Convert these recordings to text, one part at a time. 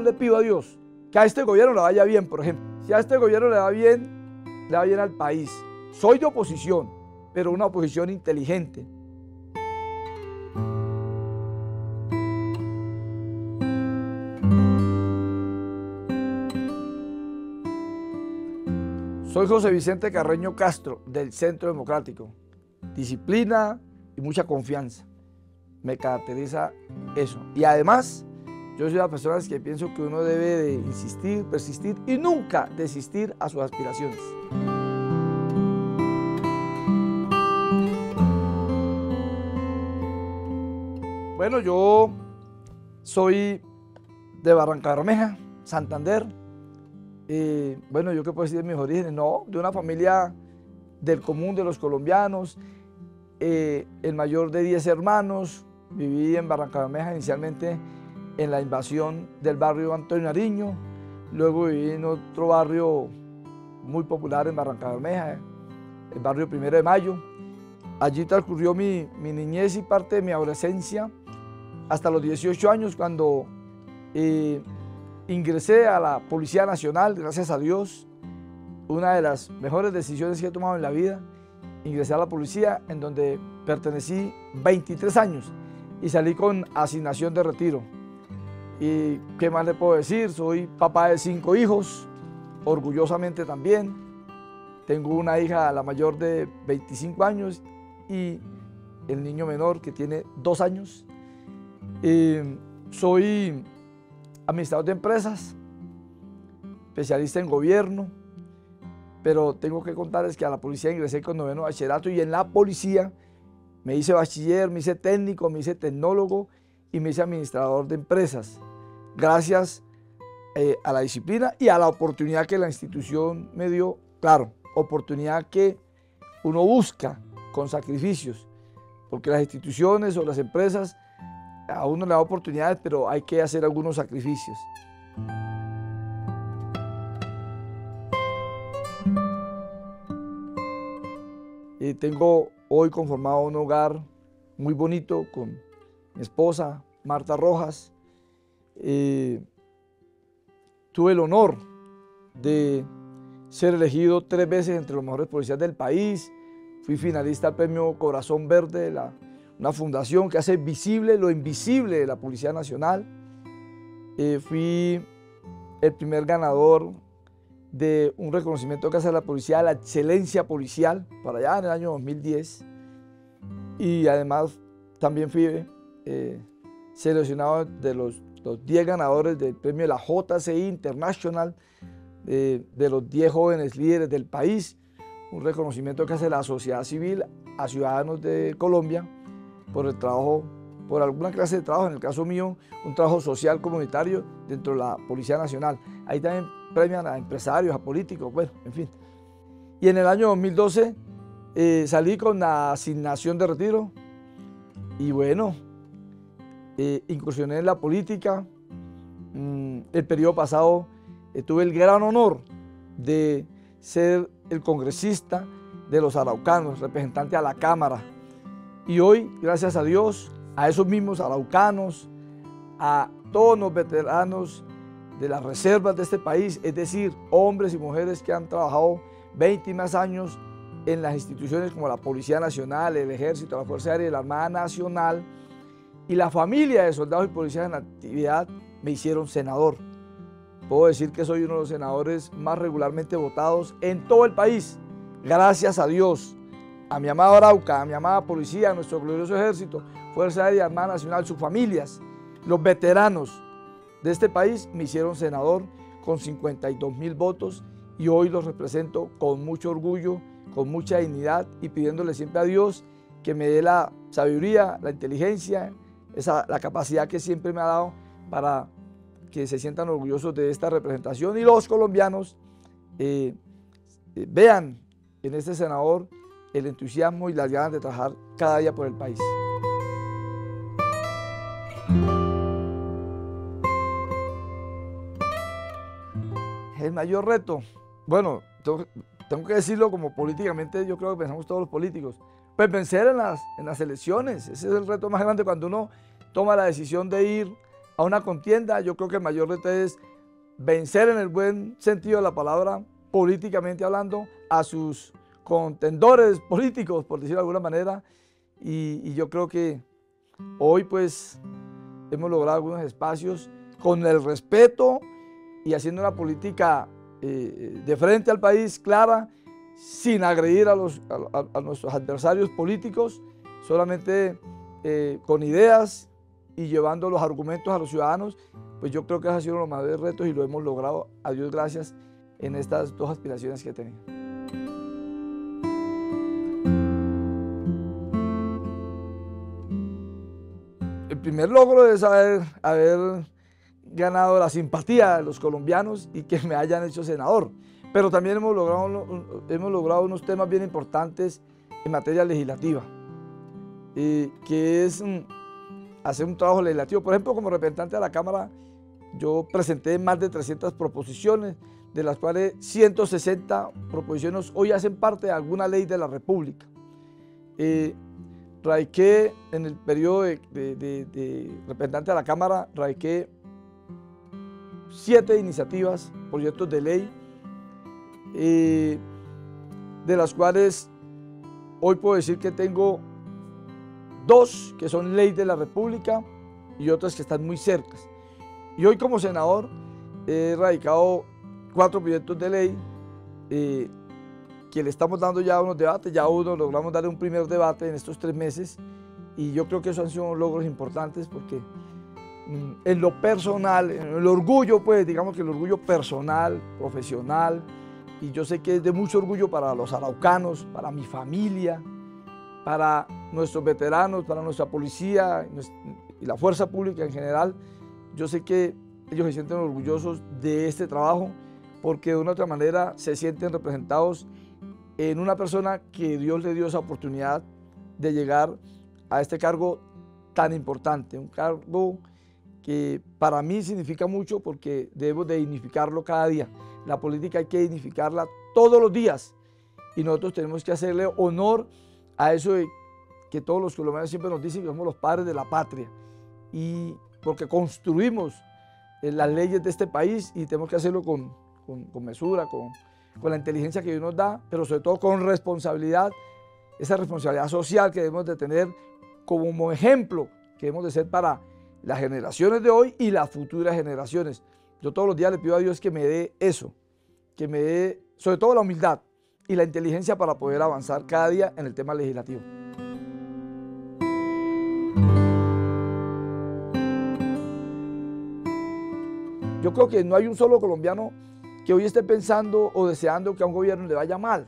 le pido a Dios que a este gobierno le vaya bien, por ejemplo. Si a este gobierno le va bien, le va bien al país. Soy de oposición, pero una oposición inteligente. Soy José Vicente Carreño Castro del Centro Democrático. Disciplina y mucha confianza. Me caracteriza eso. Y además, yo soy una persona que pienso que uno debe de insistir, persistir y nunca desistir a sus aspiraciones. Bueno, yo soy de Barranca Bermeja, Santander. Eh, bueno, yo qué puedo decir de mis orígenes, no, de una familia del común de los colombianos, eh, el mayor de 10 hermanos, viví en Barranca Bermeja inicialmente en la invasión del barrio Antonio Nariño, luego viví en otro barrio muy popular en Barranca Bermeja, el barrio Primero de Mayo. Allí transcurrió mi, niñez y parte de mi adolescencia hasta los 18 años cuando eh, ingresé a la Policía Nacional, gracias a Dios, una de las mejores decisiones que he tomado en la vida, ingresé a la policía en donde pertenecí 23 años y salí con asignación de retiro. ¿Y qué más le puedo decir? Soy papá de cinco hijos, orgullosamente también. Tengo una hija, la mayor de 25 años y el niño menor que tiene dos años. Soy administrador de empresas, especialista en gobierno, pero tengo que contarles que a la policía ingresé con noveno bachillerato y en la policía me hice bachiller, me hice técnico, me hice tecnólogo y me hice administrador de empresas. Gracias eh, a la disciplina y a la oportunidad que la institución me dio, claro, oportunidad que uno busca con sacrificios, porque las instituciones o las empresas a uno le da oportunidades, pero hay que hacer algunos sacrificios. Y tengo hoy conformado un hogar muy bonito con mi esposa, Marta Rojas. tuve el honor de ser elegido tres veces entre los mejores policías del país. Fui finalista al premio Corazón Verde de la una fundación que hace visible lo invisible de la Policía Nacional. Eh, fui el primer ganador de un reconocimiento que hace la policía, la excelencia policial, para allá en el año 2010. Y además también fui eh, seleccionado de los, 10 ganadores del premio de la JCI International, de, de los 10 jóvenes líderes del país, un reconocimiento que hace la sociedad civil a ciudadanos de Colombia por el trabajo, por alguna clase de trabajo, en el caso mío, un trabajo social comunitario dentro de la Policía Nacional. Ahí también premian a empresarios, a políticos, bueno, en fin. Y en el año 2012 eh, salí con la asignación de retiro y bueno, eh, incursioné en la política. Mm, el periodo pasado eh, tuve el gran honor de ser el congresista de los araucanos, representante a la Cámara y hoy, gracias a Dios, a esos mismos araucanos, a todos los veteranos de las reservas de este país, es decir, hombres y mujeres que han trabajado 20 y más años en las instituciones como la Policía Nacional, el Ejército, la Fuerza Aérea y la Armada Nacional, y la familia de soldados y policías en actividad me hicieron senador. Puedo decir que soy uno de los senadores más regularmente votados en todo el país. Gracias a Dios a mi amado Arauca, a mi amada policía, a nuestro glorioso ejército, Fuerza Aérea Armada Nacional, sus familias, los veteranos de este país me hicieron senador con 52 mil votos y hoy los represento con mucho orgullo, con mucha dignidad y pidiéndole siempre a Dios que me dé la sabiduría, la inteligencia, esa, la capacidad que siempre me ha dado para que se sientan orgullosos de esta representación y los colombianos eh, eh, vean en este senador el entusiasmo y las ganas de trabajar cada día por el país. El mayor reto, bueno, tengo, que decirlo como políticamente, yo creo que pensamos todos los políticos, pues vencer en las, en las elecciones, ese es el reto más grande cuando uno toma la decisión de ir a una contienda. Yo creo que el mayor reto es vencer en el buen sentido de la palabra, políticamente hablando, a sus contendores políticos, por decirlo de alguna manera. Y, yo creo que hoy pues hemos logrado algunos espacios con el respeto y haciendo una política eh, de frente al país clara, sin agredir a, los, a, nuestros adversarios políticos, solamente eh, con ideas y llevando los argumentos a los ciudadanos, pues yo creo que han sido los mayores retos y lo hemos logrado, a Dios gracias, en estas dos aspiraciones que he tenido. El primer logro es haber ganado la simpatía de los colombianos y que me hayan hecho senador. Pero también hemos logrado, hemos logrado unos temas bien importantes en materia legislativa, eh, que es mm, hacer un trabajo legislativo. Por ejemplo, como representante de la Cámara, yo presenté más de 300 proposiciones, de las cuales 160 proposiciones hoy hacen parte de alguna ley de la República. Eh, en el periodo de, representante de la Cámara, raiqué siete iniciativas, proyectos de ley, eh, de las cuales hoy puedo decir que tengo dos que son ley de la República y otras que están muy cercas. Y hoy como senador he radicado cuatro proyectos de ley eh, que le estamos dando ya unos debates, ya uno logramos darle un primer debate en estos tres meses y yo creo que esos han sido logros importantes porque mm, en lo personal, en el orgullo, pues digamos que el orgullo personal, profesional, y yo sé que es de mucho orgullo para los araucanos, para mi familia, para nuestros veteranos, para nuestra policía y la fuerza pública en general. Yo sé que ellos se sienten orgullosos de este trabajo porque de una otra manera se sienten representados en una persona que Dios le dio esa oportunidad de llegar a este cargo tan importante, un cargo que para mí significa mucho porque debo de dignificarlo cada día. La política hay que dignificarla todos los días y nosotros tenemos que hacerle honor a eso que todos los colombianos siempre nos dicen que somos los padres de la patria y porque construimos eh, las leyes de este país y tenemos que hacerlo con, con, mesura, con, con la inteligencia que Dios nos da, pero sobre todo con responsabilidad, esa responsabilidad social que debemos de tener como ejemplo que debemos de ser para las generaciones de hoy y las futuras generaciones. Yo todos los días le pido a Dios que me dé eso, que me dé sobre todo la humildad y la inteligencia para poder avanzar cada día en el tema legislativo. Yo creo que no hay un solo colombiano que hoy esté pensando o deseando que a un gobierno le vaya mal.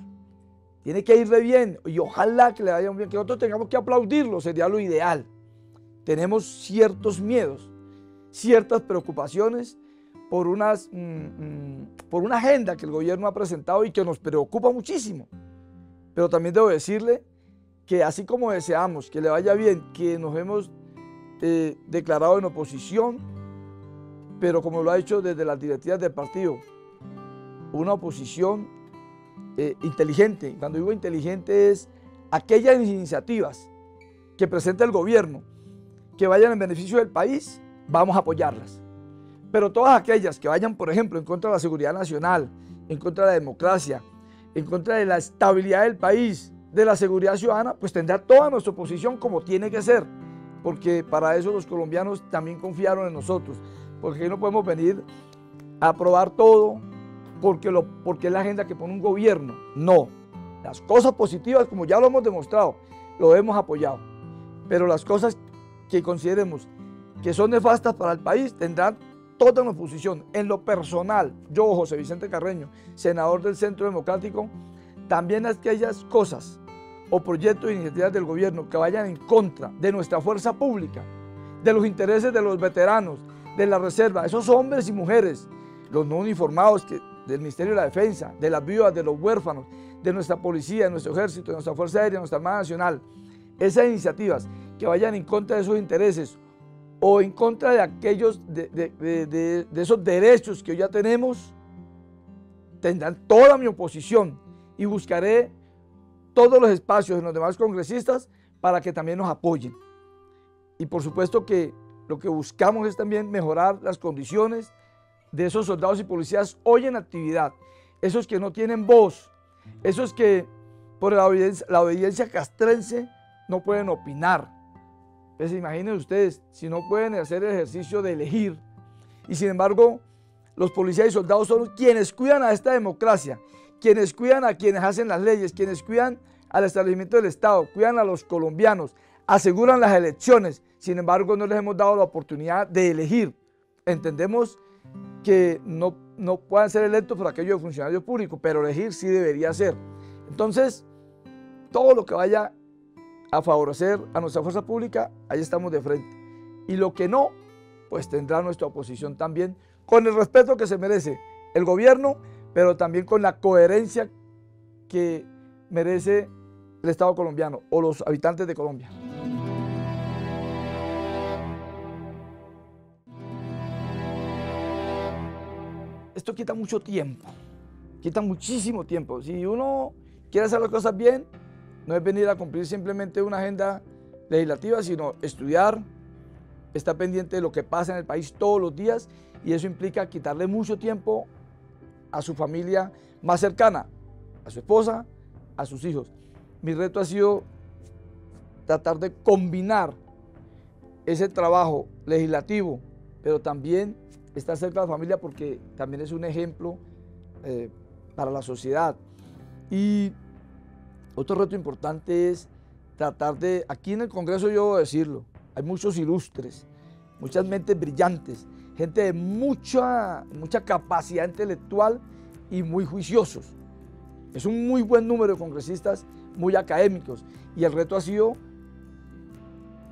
Tiene que irle bien y ojalá que le vaya bien, que nosotros tengamos que aplaudirlo, sería lo ideal. Tenemos ciertos miedos, ciertas preocupaciones por, mm, mm, por una agenda que el gobierno ha presentado y que nos preocupa muchísimo. Pero también debo decirle que así como deseamos que le vaya bien, que nos hemos eh, declarado en oposición, pero como lo ha hecho desde las directivas del partido, una oposición eh, inteligente. Cuando digo inteligente es aquellas iniciativas que presenta el gobierno que vayan en beneficio del país, vamos a apoyarlas. Pero todas aquellas que vayan, por ejemplo, en contra de la seguridad nacional, en contra de la democracia, en contra de la estabilidad del país, de la seguridad ciudadana, pues tendrá toda nuestra oposición como tiene que ser. Porque para eso los colombianos también confiaron en nosotros. Porque no podemos venir a aprobar todo porque, lo, porque es la agenda que pone un gobierno. No. Las cosas positivas, como ya lo hemos demostrado, lo hemos apoyado. Pero las cosas que consideremos que son nefastas para el país tendrán toda una oposición. En lo personal, yo, José Vicente Carreño, senador del Centro Democrático, también aquellas cosas o proyectos e iniciativas del gobierno que vayan en contra de nuestra fuerza pública, de los intereses de los veteranos, de la reserva, esos hombres y mujeres, los no uniformados del Ministerio de la Defensa, de las viudas, de los huérfanos, de nuestra policía, de nuestro ejército, de nuestra Fuerza Aérea, de nuestra Armada Nacional, esas iniciativas que vayan en contra de esos intereses o en contra de aquellos, de, esos derechos que ya tenemos, tendrán toda mi oposición y buscaré todos los espacios en los demás congresistas para que también nos apoyen. Y por supuesto que lo que buscamos es también mejorar las condiciones de esos soldados y policías hoy en actividad. Esos que no tienen voz, esos que por la obediencia castrense no pueden opinar. Pues imaginen ustedes, si no pueden hacer el ejercicio de elegir, y sin embargo, los policías y soldados son quienes cuidan a esta democracia, quienes cuidan a quienes hacen las leyes, quienes cuidan al establecimiento del Estado, cuidan a los colombianos, aseguran las elecciones. Sin embargo, no les hemos dado la oportunidad de elegir. Entendemos que no, no puedan ser electos por aquello de funcionarios públicos, pero elegir sí debería ser. Entonces, todo lo que vaya a favorecer a nuestra fuerza pública, ahí estamos de frente. Y lo que no, pues tendrá nuestra oposición también, con el respeto que se merece el gobierno, pero también con la coherencia que merece el Estado colombiano o los habitantes de Colombia. Esto quita mucho tiempo, quita muchísimo tiempo. Si uno quiere hacer las cosas bien, no es venir a cumplir simplemente una agenda legislativa, sino estudiar, estar pendiente de lo que pasa en el país todos los días y eso implica quitarle mucho tiempo a su familia más cercana, a su esposa, a sus hijos. Mi reto ha sido tratar de combinar ese trabajo legislativo, pero también estar cerca de la familia porque también es un ejemplo eh, para la sociedad. Y otro reto importante es tratar de, aquí en el Congreso yo a decirlo, hay muchos ilustres, muchas mentes brillantes, gente de mucha, mucha capacidad intelectual y muy juiciosos. Es un muy buen número de congresistas muy académicos y el reto ha sido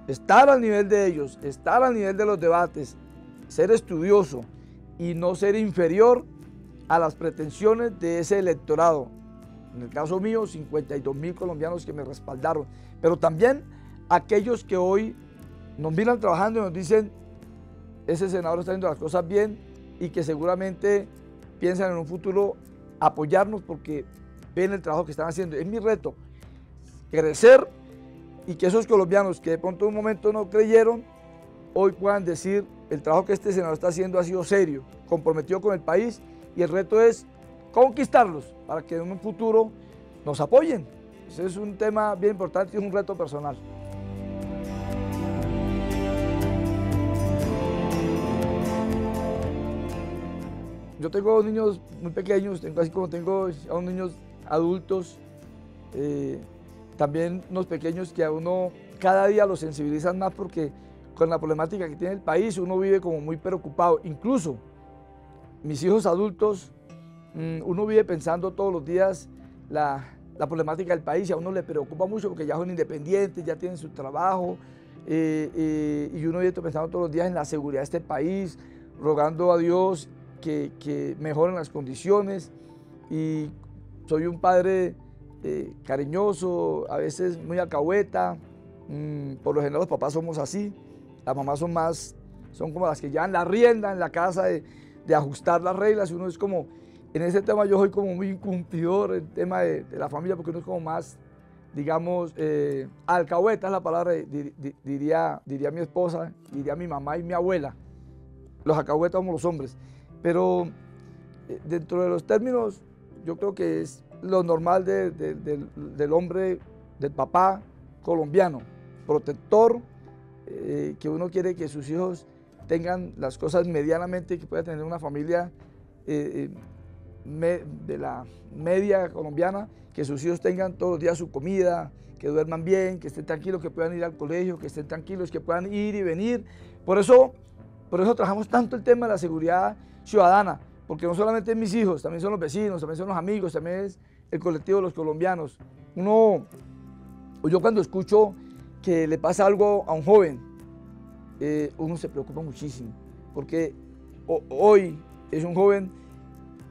estar al nivel de ellos, estar al nivel de los debates, ser estudioso y no ser inferior a las pretensiones de ese electorado. En el caso mío, 52 mil colombianos que me respaldaron, pero también aquellos que hoy nos miran trabajando y nos dicen, ese senador está haciendo las cosas bien y que seguramente piensan en un futuro apoyarnos porque ven el trabajo que están haciendo. Es mi reto, crecer y que esos colombianos que de pronto en un momento no creyeron, hoy puedan decir el trabajo que este senador está haciendo ha sido serio, comprometido con el país y el reto es conquistarlos para que en un futuro nos apoyen. Ese es un tema bien importante y es un reto personal. Yo tengo niños muy pequeños, tengo así como tengo a niños adultos, eh, también unos pequeños que a uno cada día los sensibilizan más porque con la problemática que tiene el país uno vive como muy preocupado. Incluso mis hijos adultos, uno vive pensando todos los días la, problemática del país y a uno le preocupa mucho porque ya son independientes, ya tienen su trabajo eh, eh, y uno vive pensando todos los días en la seguridad de este país, rogando a Dios que, mejoren las condiciones. Y soy un padre eh, cariñoso, a veces muy alcahueta, mm, por lo general los papás somos así, las mamás son más, son como las que llevan la rienda en la casa de, ajustar las reglas. Y uno es como, en ese tema yo soy como muy incumplidor, el tema de, la familia, porque uno es como más, digamos, eh, alcahueta es la palabra, diría, diría mi esposa, diría mi mamá y mi abuela. Los alcahuetas somos los hombres. Pero eh, dentro de los términos, yo creo que es lo normal del hombre, del papá colombiano, protector, eh, que uno quiere que sus hijos tengan las cosas medianamente, que pueda tener una familia eh, de la media colombiana, que sus hijos tengan todos los días su comida, que duerman bien, que estén tranquilos, que puedan ir al colegio, que estén tranquilos, que puedan ir y venir. Por eso, por eso trabajamos tanto el tema de la seguridad ciudadana, porque no solamente mis hijos, también son los vecinos, también son los amigos, también es el colectivo de los colombianos. Uno, yo cuando escucho que le pasa algo a un joven, eh, uno se preocupa muchísimo, porque hoy es un joven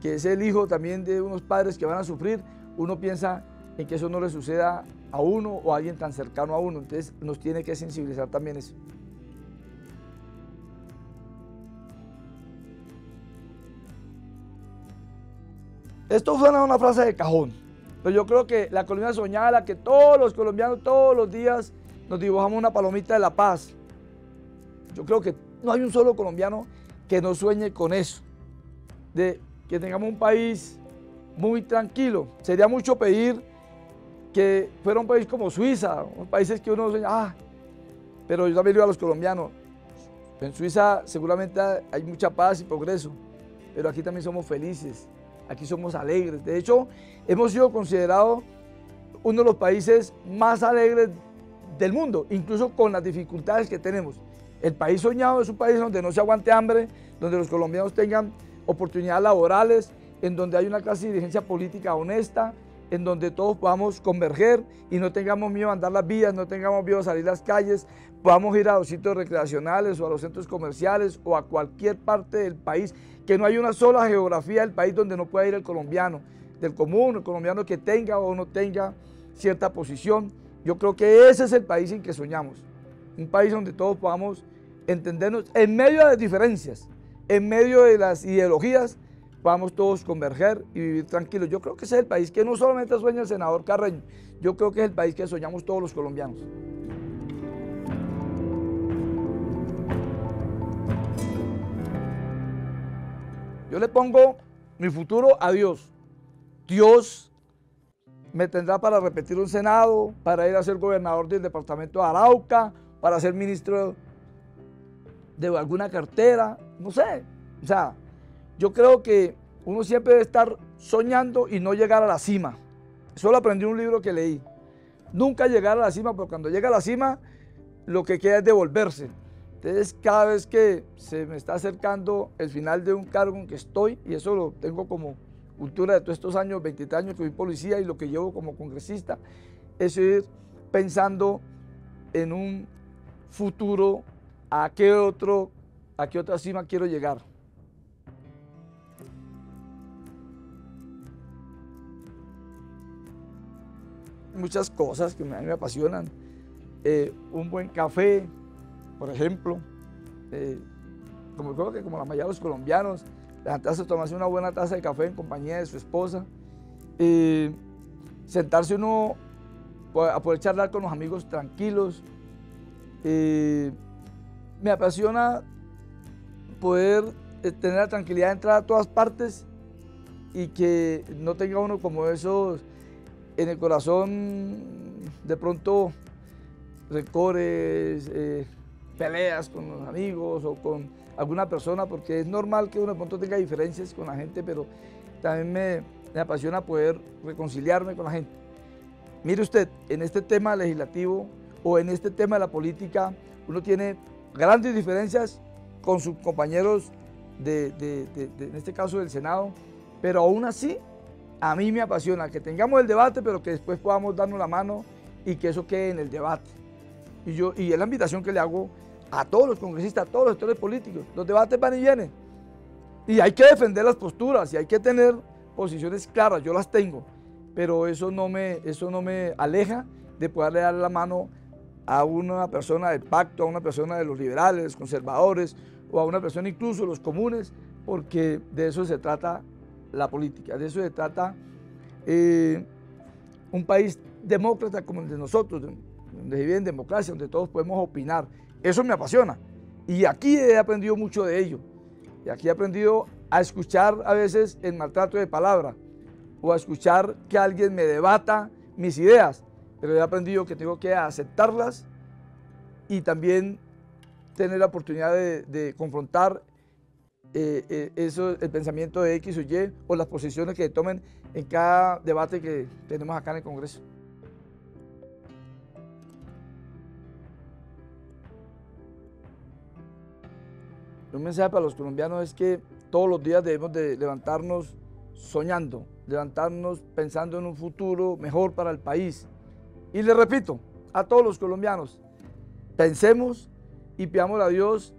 que es el hijo también de unos padres que van a sufrir, uno piensa en que eso no le suceda a uno o a alguien tan cercano a uno, entonces nos tiene que sensibilizar también eso. Esto suena una frase de cajón, pero yo creo que la Colombia soñada, que todos los colombianos todos los días nos dibujamos una palomita de la paz, Yo creo que no hay un solo colombiano que no sueñe con eso, de que tengamos un país muy tranquilo. Sería mucho pedir que fuera un país como Suiza, países que uno sueña, ah, pero yo también digo a los colombianos, en Suiza seguramente hay mucha paz y progreso, pero aquí también somos felices, aquí somos alegres. De hecho, hemos sido considerados uno de los países más alegres del mundo, incluso con las dificultades que tenemos. El país soñado es un país donde no se aguante hambre, donde los colombianos tengan oportunidades laborales, en donde hay una clase de dirigencia política honesta, en donde todos podamos converger y no tengamos miedo a andar las vías, no tengamos miedo a salir las calles, podamos ir a los sitios recreacionales o a los centros comerciales o a cualquier parte del país, que no hay una sola geografía del país donde no pueda ir el colombiano, del común, el colombiano que tenga o no tenga cierta posición. Yo creo que ese es el país en que soñamos, un país donde todos podamos entendernos en medio de las diferencias, en medio de las ideologías, podamos todos converger y vivir tranquilos. Yo creo que ese es el país que no solamente sueña el senador Carreño, yo creo que es el país que soñamos todos los colombianos. Yo le pongo mi futuro a Dios. Dios me tendrá para repetir un senado, para ir a ser gobernador del departamento de Arauca, para ser ministro de alguna cartera, no sé. O sea, yo creo que uno siempre debe estar soñando y no llegar a la cima. Eso lo aprendí en un libro que leí. Nunca llegar a la cima, porque cuando llega a la cima, lo que queda es devolverse. Entonces, cada vez que se me está acercando el final de un cargo en que estoy, y eso lo tengo como cultura de todos estos años, 23 años que fui policía y lo que llevo como congresista, es ir pensando en un futuro, a qué otro, a qué otra cima quiero llegar. muchas cosas que a mí me apasionan. Eh, un buen café, por ejemplo, eh, como creo que como la mayoría de los colombianos, levantarse a tomarse una buena taza de café en compañía de su esposa, eh, sentarse uno a poder charlar con los amigos tranquilos. Me apasiona poder tener la tranquilidad de entrar a todas partes y que no tenga uno como esos en el corazón de pronto recores, eh, peleas con los amigos o con alguna persona, porque es normal que uno de pronto tenga diferencias con la gente, pero también me, me apasiona poder reconciliarme con la gente. Mire usted, en este tema legislativo o en este tema de la política, uno tiene grandes diferencias con sus compañeros de, en este caso del Senado, pero aún así a mí me apasiona que tengamos el debate, pero que después podamos darnos la mano y que eso quede en el debate. Y, yo, y es la invitación que le hago a todos los congresistas, a todos los sectores políticos. Los debates van y vienen. Y hay que defender las posturas y hay que tener posiciones claras, yo las tengo, pero eso no me, eso no me aleja de poderle dar la mano a una persona del pacto, a una persona de los liberales, conservadores, o a una persona incluso de los comunes, porque de eso se trata la política. De eso se trata eh, un país demócrata como el de nosotros, donde se vive en democracia, donde todos podemos opinar. Eso me apasiona. Y aquí he aprendido mucho de ello. Y aquí he aprendido a escuchar a veces el maltrato de palabra o a escuchar que alguien me debata mis ideas. Pero he aprendido que tengo que aceptarlas y también tener la oportunidad de confrontar eh, eh, eso, el pensamiento de X o Y o las posiciones que tomen en cada debate que tenemos acá en el Congreso. Un mensaje para los colombianos es que todos los días debemos de levantarnos soñando, levantarnos pensando en un futuro mejor para el país. Y le repito a todos los colombianos, pensemos y pidamos a Dios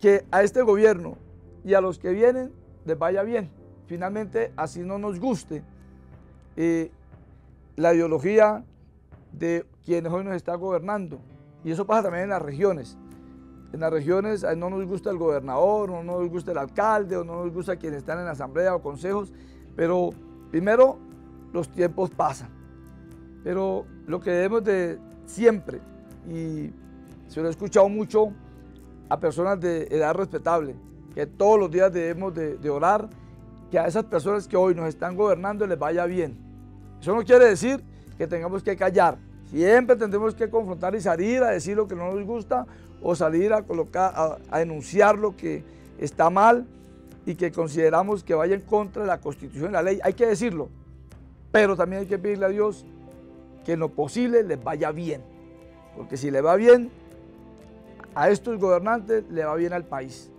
que a este gobierno y a los que vienen les vaya bien. Finalmente, así no nos guste eh, la ideología de quienes hoy nos está gobernando. Y eso pasa también en las regiones. En las regiones no nos gusta el gobernador, no nos gusta el alcalde, o no nos gusta quienes están en la asamblea o consejos, pero primero los tiempos pasan. Pero lo que debemos de siempre, y se lo he escuchado mucho a personas de edad respetable, que todos los días debemos de, orar, que a esas personas que hoy nos están gobernando les vaya bien. Eso no quiere decir que tengamos que callar. Siempre tendremos que confrontar y salir a decir lo que no nos gusta o salir a, colocar, a, denunciar lo que está mal y que consideramos que vaya en contra de la Constitución y la ley. Hay que decirlo, pero también hay que pedirle a Dios que en lo posible les vaya bien. Porque si le va bien a estos gobernantes, le va bien al país.